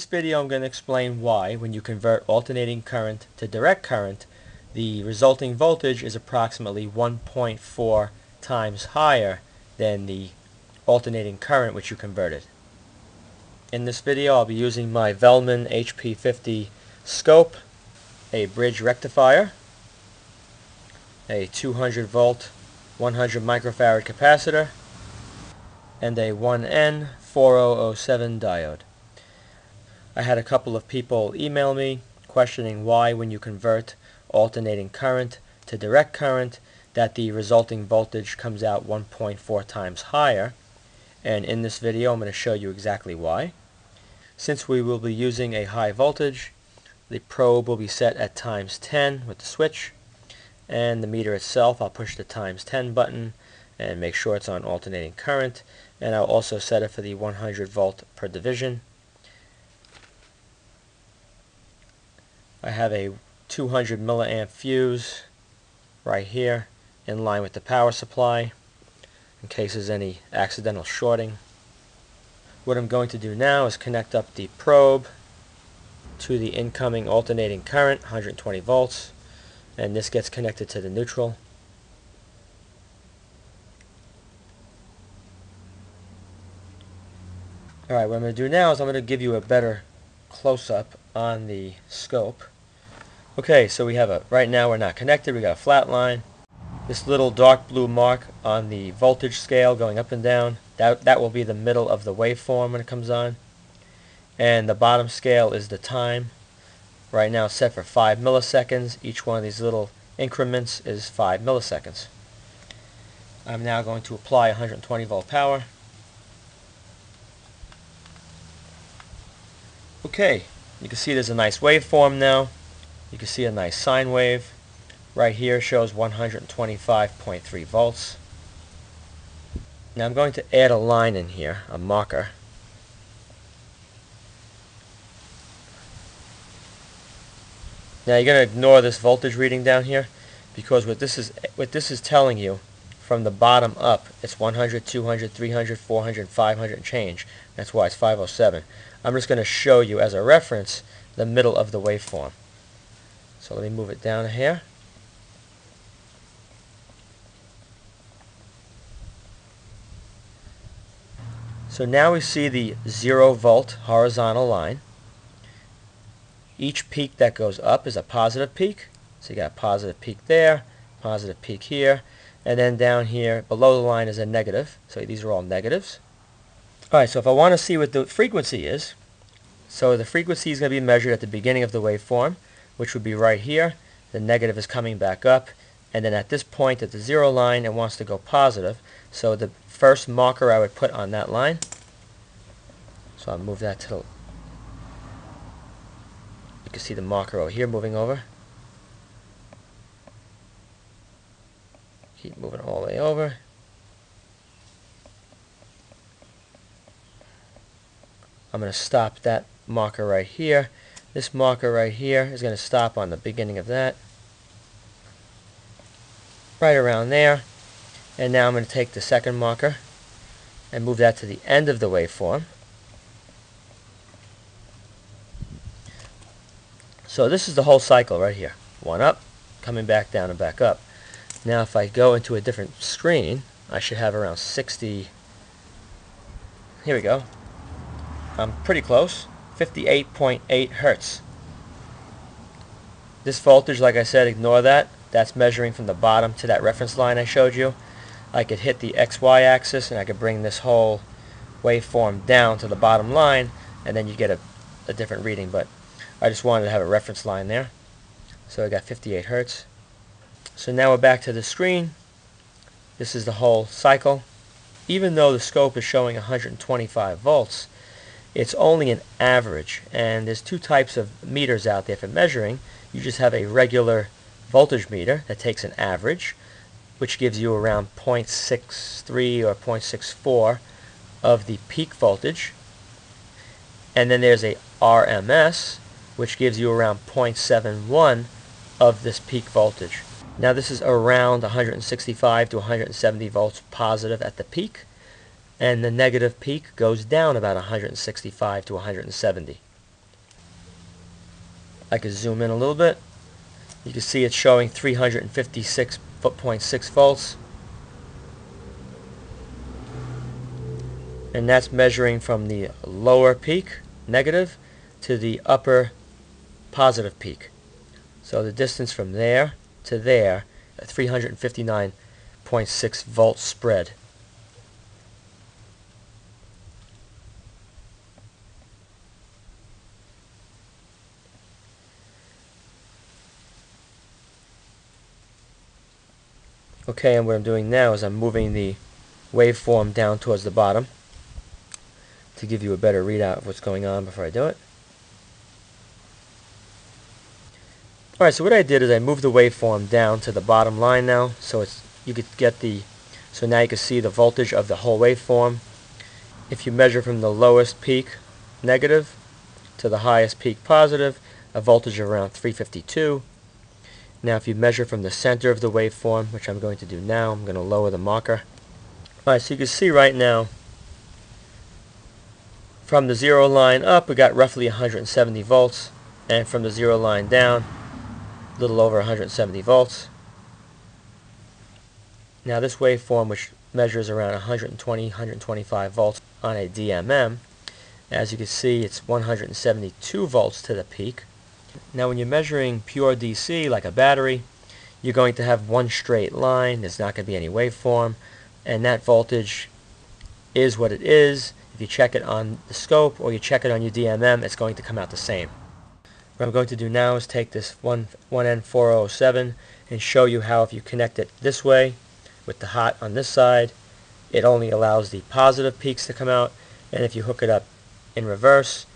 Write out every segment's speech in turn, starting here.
this video I'm going to explain why, when you convert alternating current to direct current, the resulting voltage is approximately 1.4 times higher than the alternating current which you converted. In this video I'll be using my Velleman HPS50 scope, a bridge rectifier, a 200 volt 100 microfarad capacitor, and a 1N4007 diode. I had a couple of people email me questioning why when you convert alternating current to direct current that the resulting voltage comes out 1.4 times higher. And in this video I'm going to show you exactly why. Since we will be using a high voltage the probe will be set at times 10 with the switch and the meter itself I'll push the times 10 button and make sure it's on alternating current. And I'll also set it for the 100 volt per division I have a 200 milliamp fuse right here in line with the power supply in case there's any accidental shorting. What I'm going to do now is connect up the probe to the incoming alternating current 120 volts and this gets connected to the neutral. Alright, what I'm going to do now is I'm going to give you a better close-up on the scope. Okay, so we have a, right now we're not connected, we got a flat line. This little dark blue mark on the voltage scale going up and down, that, that will be the middle of the waveform when it comes on. And the bottom scale is the time. Right now set for 5 milliseconds. Each one of these little increments is 5 milliseconds. I'm now going to apply 120 volt power. Okay, you can see there's a nice waveform now. You can see a nice sine wave. Right here shows 125.3 volts. Now I'm going to add a line in here, a marker. Now you're going to ignore this voltage reading down here because what this is what this is telling you from the bottom up it's 100, 200, 300, 400, 500 change. That's why it's 507. I'm just going to show you as a reference the middle of the waveform. So let me move it down here. So now we see the zero volt horizontal line. Each peak that goes up is a positive peak. So you got a positive peak there, positive peak here, and then down here below the line is a negative. So these are all negatives. Alright, so if I want to see what the frequency is, so the frequency is going to be measured at the beginning of the waveform which would be right here. The negative is coming back up. And then at this point at the zero line, it wants to go positive. So the first marker I would put on that line, so I'll move that to the, you can see the marker over here moving over. Keep moving all the way over. I'm going to stop that marker right here this marker right here is going to stop on the beginning of that. Right around there. And now I'm going to take the second marker and move that to the end of the waveform. So this is the whole cycle right here. One up, coming back down and back up. Now if I go into a different screen, I should have around 60. Here we go. I'm pretty close. 58.8 hertz. This voltage, like I said, ignore that. That's measuring from the bottom to that reference line I showed you. I could hit the XY axis and I could bring this whole waveform down to the bottom line and then you get a, a different reading. But I just wanted to have a reference line there. So I got 58 hertz. So now we're back to the screen. This is the whole cycle. Even though the scope is showing 125 volts, it's only an average and there's two types of meters out there for measuring you just have a regular voltage meter that takes an average which gives you around 0.63 or 0.64 of the peak voltage and then there's a RMS which gives you around 0.71 of this peak voltage now this is around 165 to 170 volts positive at the peak and the negative peak goes down about 165 to 170. I could zoom in a little bit. You can see it's showing 356.6 volts. And that's measuring from the lower peak, negative, to the upper positive peak. So the distance from there to there, 359.6 volt spread. Okay, and what I'm doing now is I'm moving the waveform down towards the bottom to give you a better readout of what's going on before I do it. Alright, so what I did is I moved the waveform down to the bottom line now, so it's you could get the, so now you can see the voltage of the whole waveform. If you measure from the lowest peak, negative, to the highest peak, positive, a voltage of around 352, now if you measure from the center of the waveform, which I'm going to do now, I'm going to lower the marker. Alright, so you can see right now, from the zero line up, we got roughly 170 volts, and from the zero line down, little over 170 volts. Now this waveform, which measures around 120, 125 volts on a DMM, as you can see, it's 172 volts to the peak. Now when you're measuring pure DC like a battery, you're going to have one straight line. There's not going to be any waveform. And that voltage is what it is. If you check it on the scope or you check it on your DMM, it's going to come out the same. What I'm going to do now is take this 1, 1N407 and show you how if you connect it this way with the hot on this side, it only allows the positive peaks to come out. And if you hook it up in reverse,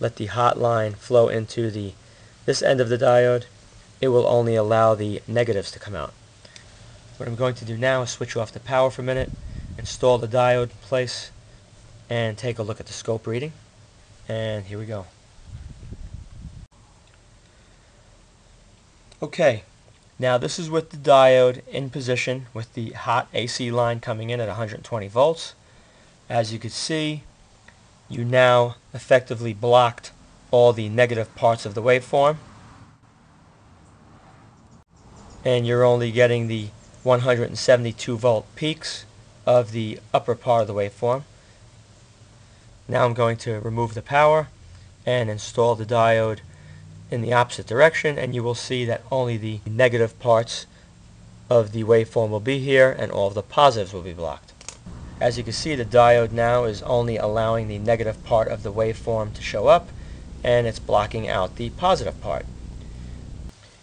let the hot line flow into the this end of the diode, it will only allow the negatives to come out. What I'm going to do now is switch off the power for a minute, install the diode in place, and take a look at the scope reading. And here we go. Okay, now this is with the diode in position with the hot AC line coming in at 120 volts. As you can see, you now effectively blocked all the negative parts of the waveform and you're only getting the 172 volt peaks of the upper part of the waveform. Now I'm going to remove the power and install the diode in the opposite direction and you will see that only the negative parts of the waveform will be here and all of the positives will be blocked. As you can see the diode now is only allowing the negative part of the waveform to show up and it's blocking out the positive part.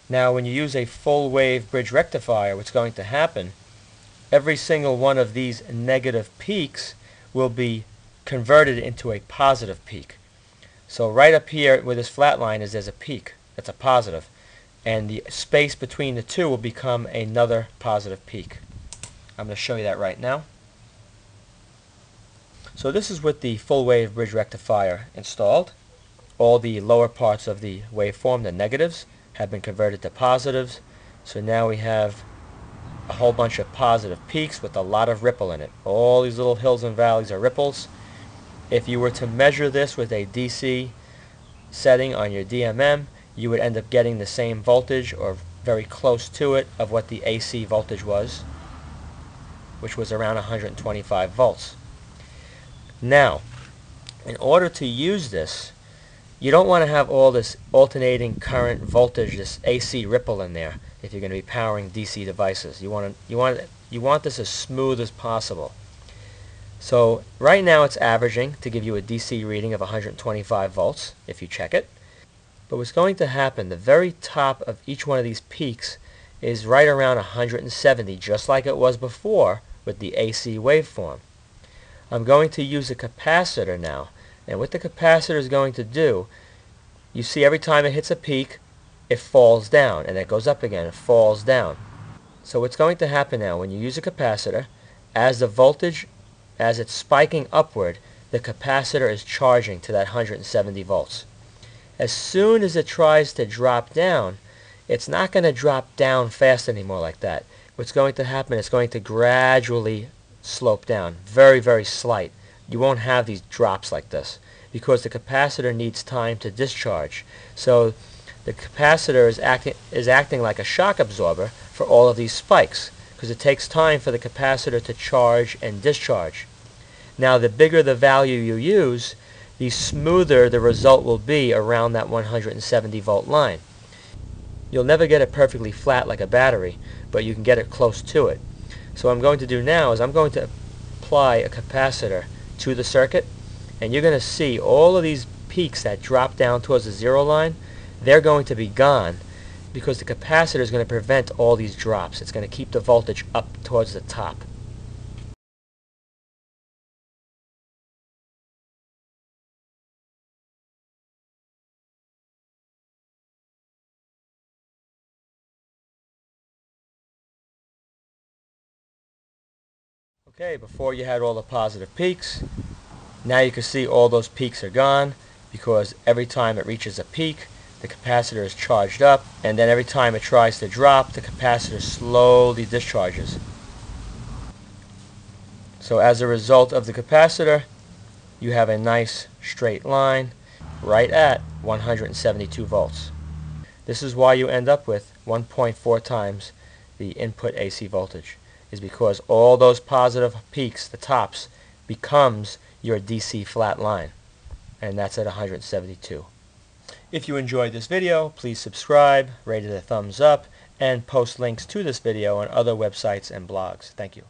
Now when you use a full wave bridge rectifier what's going to happen every single one of these negative peaks will be converted into a positive peak. So right up here where this flat line is there's a peak that's a positive and the space between the two will become another positive peak. I'm going to show you that right now. So this is with the full wave bridge rectifier installed all the lower parts of the waveform, the negatives, have been converted to positives. So now we have a whole bunch of positive peaks with a lot of ripple in it. All these little hills and valleys are ripples. If you were to measure this with a DC setting on your DMM, you would end up getting the same voltage or very close to it of what the AC voltage was, which was around 125 volts. Now, in order to use this, you don't want to have all this alternating current voltage, this AC ripple in there if you're going to be powering DC devices. You want to, you want you want this as smooth as possible. So right now it's averaging to give you a DC reading of 125 volts if you check it. But what's going to happen, the very top of each one of these peaks is right around 170 just like it was before with the AC waveform. I'm going to use a capacitor now and what the capacitor is going to do, you see every time it hits a peak, it falls down, and it goes up again, it falls down. So what's going to happen now, when you use a capacitor, as the voltage, as it's spiking upward, the capacitor is charging to that 170 volts. As soon as it tries to drop down, it's not going to drop down fast anymore like that. What's going to happen is going to gradually slope down, very, very slight you won't have these drops like this because the capacitor needs time to discharge. So the capacitor is acting, is acting like a shock absorber for all of these spikes because it takes time for the capacitor to charge and discharge. Now the bigger the value you use, the smoother the result will be around that 170 volt line. You'll never get it perfectly flat like a battery, but you can get it close to it. So what I'm going to do now is I'm going to apply a capacitor to the circuit, and you're going to see all of these peaks that drop down towards the zero line, they're going to be gone because the capacitor is going to prevent all these drops. It's going to keep the voltage up towards the top. Okay, before you had all the positive peaks, now you can see all those peaks are gone because every time it reaches a peak, the capacitor is charged up, and then every time it tries to drop, the capacitor slowly discharges. So as a result of the capacitor, you have a nice straight line right at 172 volts. This is why you end up with 1.4 times the input AC voltage is because all those positive peaks, the tops, becomes your DC flat line. And that's at 172. If you enjoyed this video, please subscribe, rate it a thumbs up, and post links to this video on other websites and blogs. Thank you.